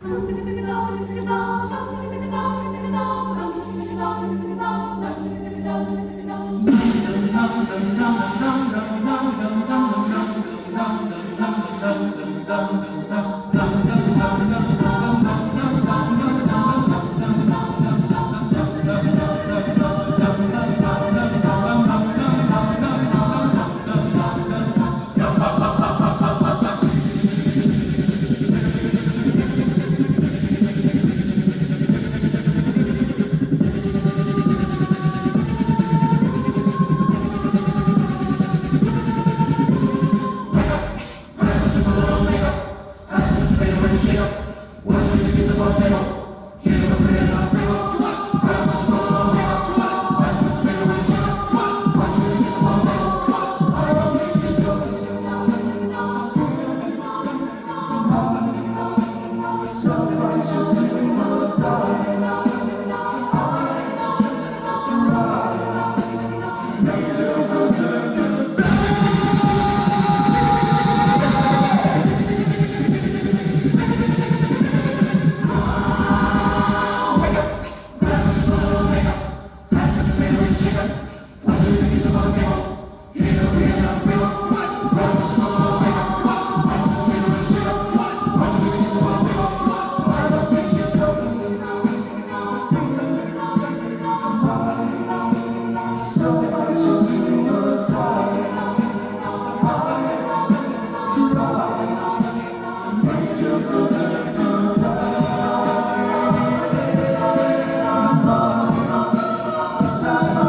From the Major passar